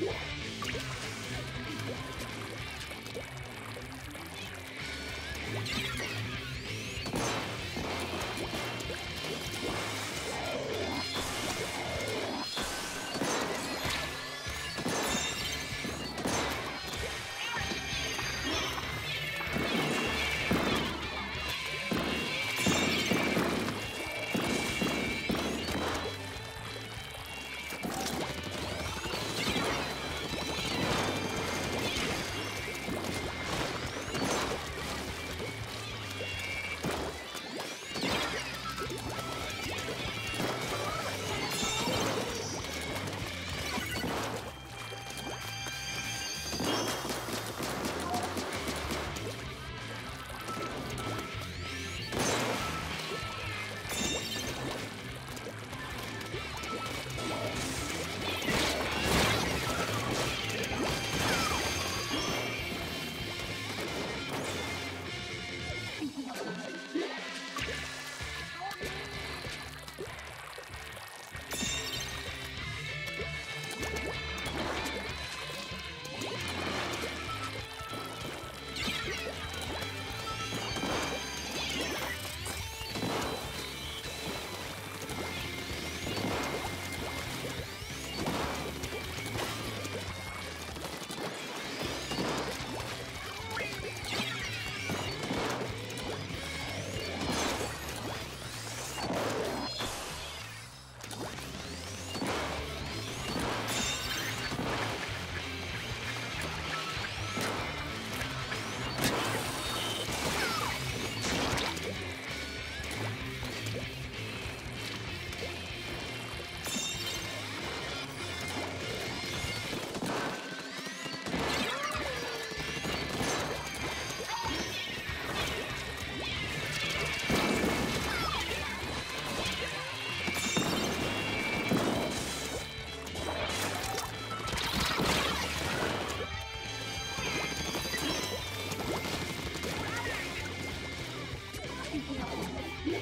Yeah. Yeah.